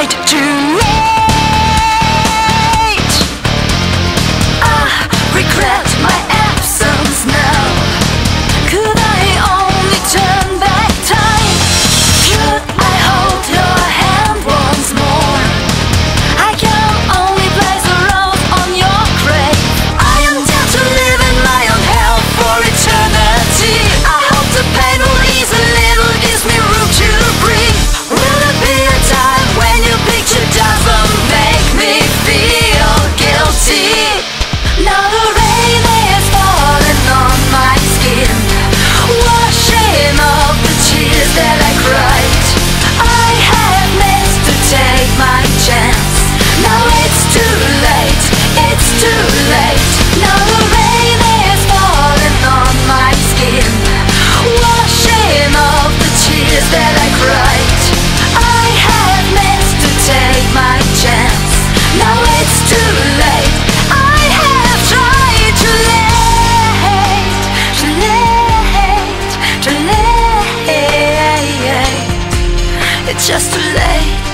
right to It's just too late.